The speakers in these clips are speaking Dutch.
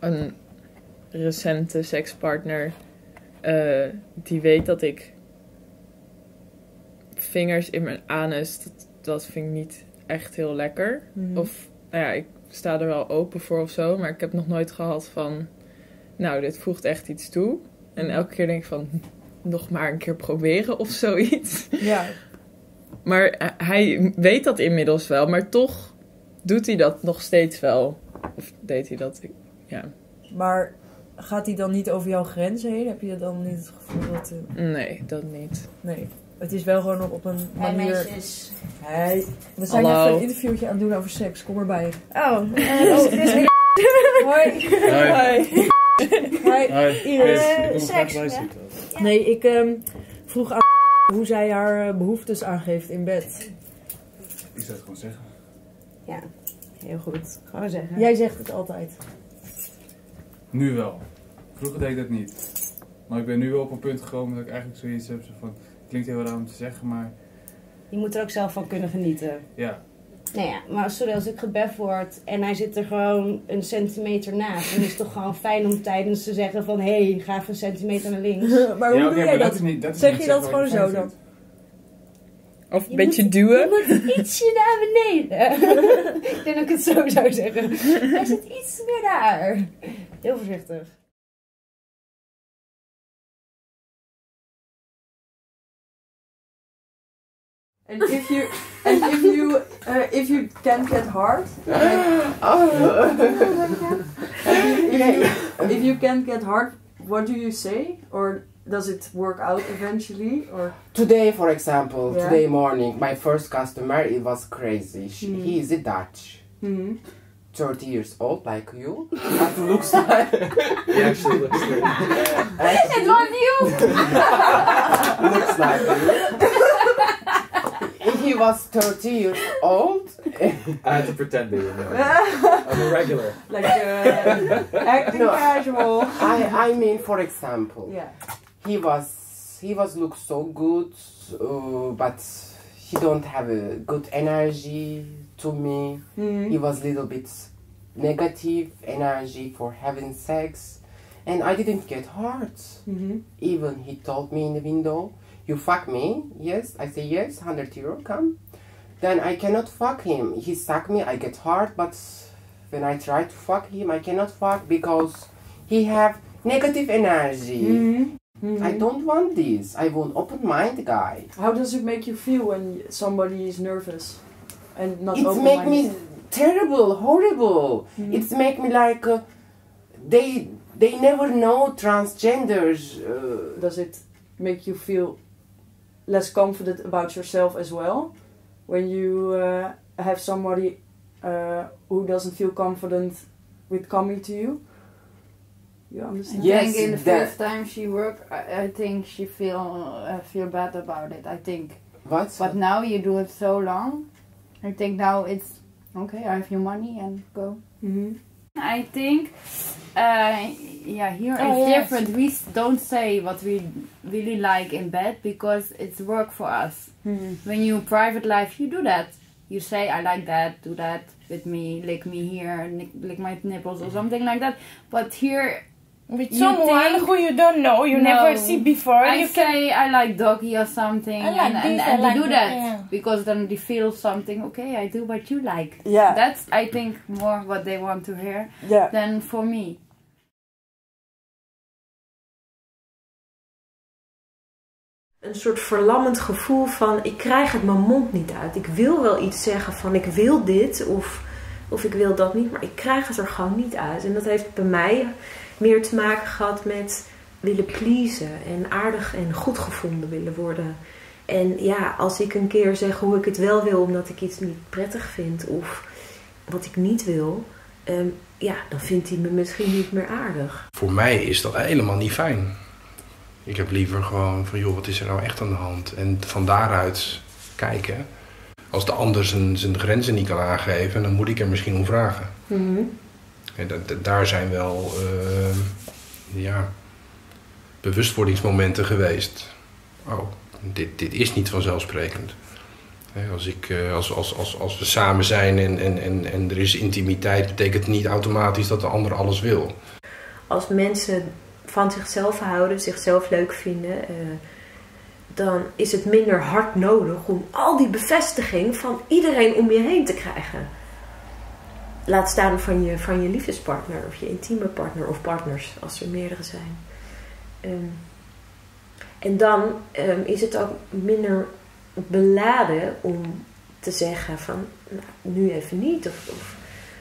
een recente sekspartner eh, die weet dat ik vingers in mijn anus, dat, dat vind ik niet echt heel lekker. Mhm. Of nou ja, ik sta er wel open voor of zo, maar ik heb nog nooit gehad van, nou, dit voegt echt iets toe. En elke keer denk ik van, nog maar een keer proberen of zoiets. Ja. Maar hij weet dat inmiddels wel, maar toch doet hij dat nog steeds wel. Of deed hij dat? Ik- Ja, Maar gaat hij dan niet over jouw grenzen heen? Heb je dan niet het gevoel dat... eh, nee, dat niet. nee. Het is wel gewoon op een Hey manier... meisjes. Hey, we zijn Hallo. even een interviewtje aan het doen over seks. Kom erbij. Oh, eh, oh, Chris, Hoi. Hoi. Hoi. Hoi, Iris. Ik kom nog seks, bij ja. Nee, ik ehm, vroeg aan hoe zij haar eh, behoeftes aangeeft in bed. Ik zou het gewoon zeggen. Ja, heel goed. Gewoon zeggen. Jij zegt het altijd. Nu wel. Vroeger deed ik dat niet. Maar ik ben nu wel op een punt gekomen dat ik eigenlijk zoiets heb zo van... Klinkt heel raar om te zeggen, maar Je moet er ook zelf van kunnen genieten. ja. Nou ja, maar sorry, als ik gebeft word en hij zit er gewoon een centimeter naast, dan is het toch gewoon fijn om tijdens te zeggen van hé, hey, ga even een centimeter naar links. maar hoe ja, doe jij dat? is niet, dat is Zeg niet je dat gewoon zo vind. Of een Je beetje moet- duwen. Je moet ietsje naar beneden. ik denk dat ik het zo zou zeggen. Hij zit iets meer daar. Heel voorzichtig. And if you and if you uh, if you can get hard, if, if you can get hard, what do you say? Or does it work out eventually? Or Today, for example, Yeah. today morning, my first customer, it was crazy. She, Mm. He is a Dutch, hmm 30 years old, like you. That looks like. He actually looks like... Het was nieuw! looks like you. he was 30 years old. I had to pretend that you know. I'm a regular. like uh, acting No. casual. I, I mean, for example, Yeah. he was he was look so good, uh, but he don't have a good energy to me. hmm. he was a little bit negative energy for having sex. And i didn't get hurt. Hmm even he told me in the window you fuck me? Yes. I say yes 100 euro come. Then i cannot fuck him. He suck me i get hard but when i try to fuck him i cannot fuck because he have negative energy. Hmm i don't want this. I want open mind guy. How does it make you feel when somebody is nervous and not it open make me terrible horrible Mhm. It's make me like uh, they they never know transgenders. Uh, Does it make you feel less confident about yourself as well when you uh, have somebody uh, who doesn't feel confident with coming to you? You understand? Yes, think in the that- first time she worked, I, I think she feel uh, feel bad about it. I think, what? but now you do it so long. I think now it's okay. I have your money and go. hmm I think, uh, yeah, here Oh, it's yes. different. We don't say what we really like in bed because it's work for us. When you private life, you do that. You say, I like that, do that with me, lick me here, lick my nipples or something like that. But here, With You someone think- who you don't know, you No. never see before, I you can say I like doggy or something, I like and, and, this, and I they like do that, that yeah. because then they feel something. Okay, I do what you like. Yeah. That's I think more what they want to hear yeah. than for me. een soort verlammend gevoel van ik krijg het mijn mond niet uit. Ik wil wel iets zeggen van ik wil dit of, of ik wil dat niet, maar ik krijg het er gewoon niet uit. En dat heeft bij mij meer te maken gehad met willen pleasen en aardig en goed gevonden willen worden. En ja, als ik een keer zeg hoe ik het wel wil omdat ik iets niet prettig vind of wat ik niet wil, ehm, ja, dan vindt hij me misschien niet meer aardig. Voor mij is dat helemaal niet fijn. Ik heb liever gewoon van, joh, wat is er nou echt aan de hand? En van daaruit kijken. Als de ander zijn, zijn grenzen niet kan aangeven, dan moet ik er misschien om vragen. En da- da- daar zijn wel, eh, ja, bewustwordingsmomenten geweest. Oh, dit, dit is niet vanzelfsprekend. Als, ik, eh, als, als, als, als we samen zijn en, en, en, en er is intimiteit, betekent niet automatisch dat de ander alles wil. Als mensen van zichzelf houden, zichzelf leuk vinden, eh, dan is het minder hard nodig om al die bevestiging van iedereen om je heen te krijgen. Laat staan van je, van je liefdespartner of je intieme partner of partners, als er meerdere zijn. Ehm, en dan ehm, is het ook minder beladen om te zeggen van nou, nu even niet. Of,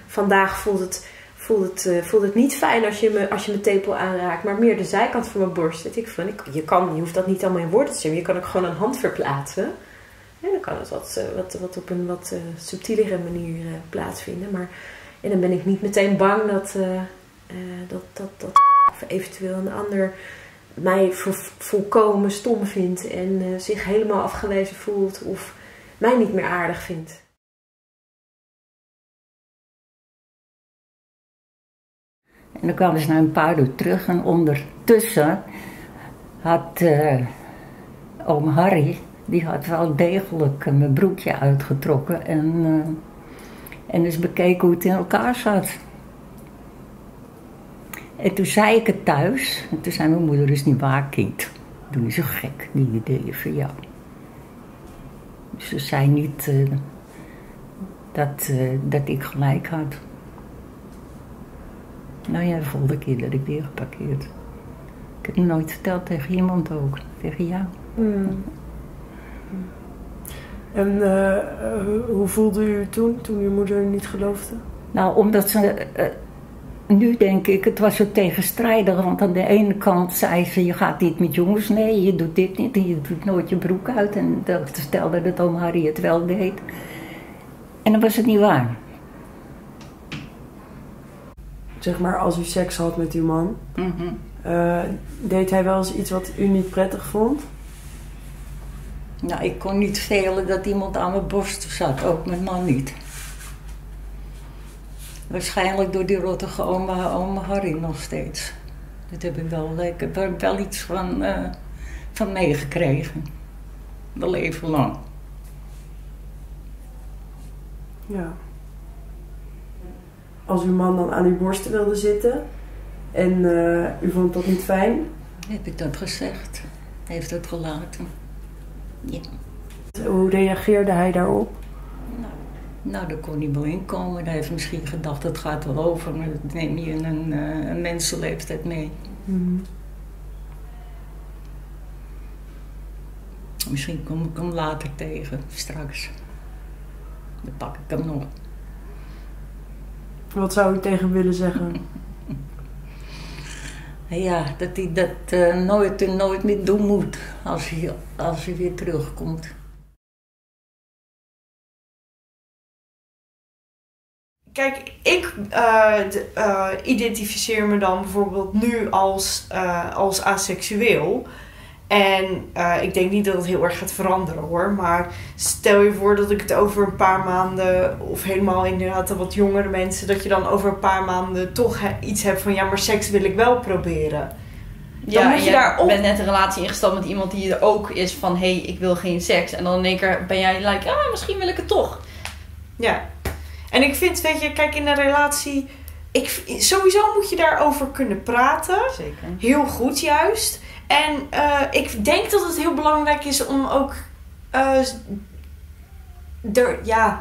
vandaag voelt het, voelt, het, eh, voelt het niet fijn als je, me, als je mijn tepel aanraakt, maar meer de zijkant van mijn borst. Ik, van, ik, je, kan, je hoeft dat niet allemaal in woorden te zeggen, je kan ook gewoon een hand verplaatsen. En dan kan het wat, eh, wat, wat op een wat eh, subtielere manier eh, plaatsvinden. Maar en dan ben ik niet meteen bang dat, dat, dat, dat of eventueel een ander mij vo- volkomen stom vindt en zich helemaal afgewezen voelt of mij niet meer aardig vindt. En dan kwamen ze na een paar uur terug en ondertussen had eh oom Harry, die had wel degelijk eh, mijn broekje uitgetrokken en, eh, en eens bekeken hoe het in elkaar zat. En toen zei ik het thuis, en toen zei mijn moeder, is niet waar kind, doe je zo gek, die ideeën voor jou. Dus ze zei niet eh, dat, dat ik gelijk had. Nou ja, de volgende keer dat ik weer geparkeerd. Ik heb het nooit verteld tegen iemand ook. Tegen jou. En eh, eh, hoe voelde u toen, toen uw moeder niet geloofde? Nou, omdat ze... eh, nu denk ik, het was zo tegenstrijdig. Want aan de ene kant zei ze, je gaat niet met jongens. Nee, je doet dit niet en je doet nooit je broek uit. En dat stelde dat oom Harry het wel deed. En dan was het niet waar. Zeg maar, als u seks had met uw man, Mhm. deed hij wel eens iets wat u niet prettig vond? Nou, ik kon niet velen dat iemand aan mijn borst zat. Ook mijn man niet. Waarschijnlijk door die rottige oma, oma Harry nog steeds. Dat heb ik wel, ik heb er wel iets van, eh, van meegekregen. Wel leven lang. Ja. Als uw man dan aan uw borst wilde zitten en eh, u vond dat niet fijn, Heb ik dat gezegd? Heeft het gelaten? Ja. hoe reageerde hij daarop? Nou, nou, daar kon hij wel in komen. Hij heeft misschien gedacht, het gaat wel over. Maar dat neem je in een, eh, een mensenleeftijd mee. Misschien kom ik hem later tegen, straks. Dan pak ik hem nog. Wat zou u tegen willen zeggen? Ja, dat hij dat eh, nooit en nooit meer doen moet als hij, als hij weer terugkomt. Kijk, ik eh, eh, identificeer me dan bijvoorbeeld nu als, als asexueel. En eh, ik denk niet dat het heel erg gaat veranderen hoor. Maar stel je voor dat ik het over een paar maanden, of helemaal inderdaad de wat jongere mensen, dat je dan over een paar maanden toch he- iets hebt van ja, maar seks wil ik wel proberen. Dan Ja, moet je daarop- bent net een relatie ingestapt met iemand die er ook is van... hé, hey, ik wil geen seks. En dan in één keer ben jij like, ah, misschien wil ik het toch. Ja. En ik vind, weet je, kijk in een relatie. Ik, sowieso moet je daarover kunnen praten. Zeker. Heel goed juist. En eh, ik denk dat het heel belangrijk is om ook eh, ja,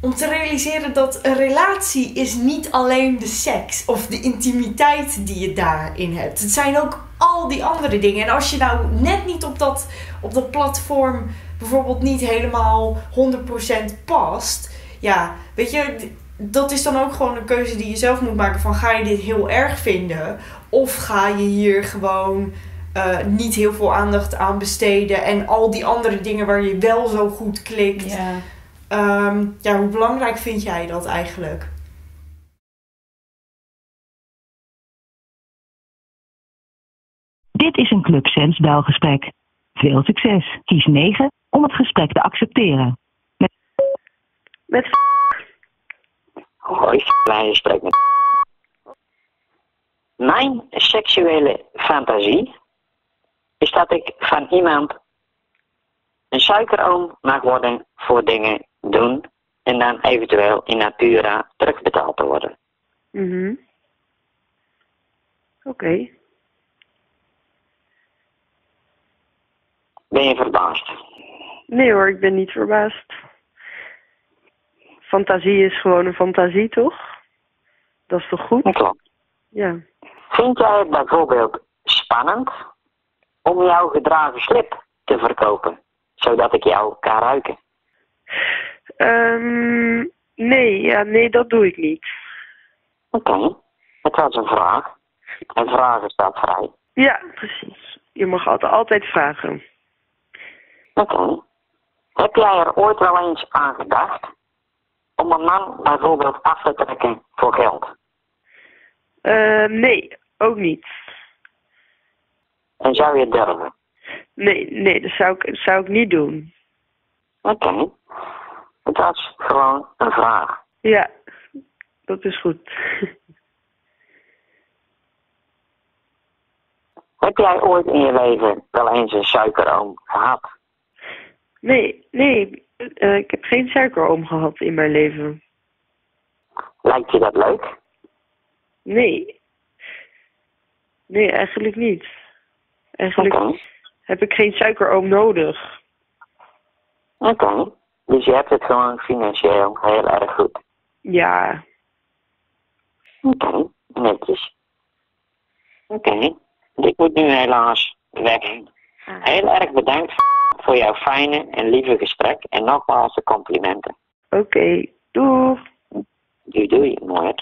om te realiseren dat een relatie is niet alleen de seks of de intimiteit die je daarin hebt. Het zijn ook al die andere dingen. En als je nou net niet op dat, op dat platform bijvoorbeeld niet helemaal 100% past, ja, weet je, dat is dan ook gewoon een keuze die je zelf moet maken van ga je dit heel erg vinden of ga je hier gewoon eh, niet heel veel aandacht aan besteden en al die andere dingen waar je wel zo goed klikt. Ja. Ehm, ja, hoe belangrijk vind jij dat eigenlijk? Dit is een Club Sense belgesprek. Veel succes. Kies 9 om het gesprek te accepteren. Met, Met Hoi, je spreekt met Mijn seksuele fantasie is dat ik van iemand een suikeroom mag worden voor dingen doen en dan eventueel in natura terugbetaald te worden. Mhm. Oké. Ben je verbaasd? Nee hoor, ik ben niet verbaasd. Fantasie is gewoon een fantasie, toch? Dat is toch goed? Dat klopt. Ja. Vind jij het bijvoorbeeld spannend om jouw gedragen slip te verkopen, zodat ik jou kan ruiken? Ehm, nee, ja, nee, dat doe ik niet. Oké, het was een vraag. En vragen staat vrij. Ja, precies. Je mag altijd, altijd vragen. Oké. Heb jij er ooit wel eens aan gedacht om een man bijvoorbeeld af te trekken voor geld? Ehm, nee, ook niet. En zou je het durven? Nee, nee, dat zou ik, zou ik niet doen. Oké. Het was gewoon een vraag. Ja, dat is goed. Heb jij ooit in je leven wel eens een suikeroom gehad? Nee, nee, eh, ik heb geen suikeroom gehad in mijn leven. Lijkt je dat leuk? Nee. Nee, eigenlijk niet. Oké. heb ik geen suikeroom nodig. Oké. Dus je hebt het gewoon financieel heel erg goed. Ja, Oké, netjes. Oké, ik moet nu helaas weg. Heel erg bedankt voor jouw fijne en lieve gesprek en nogmaals de complimenten. oké. Doeg. Doei doei, mooi.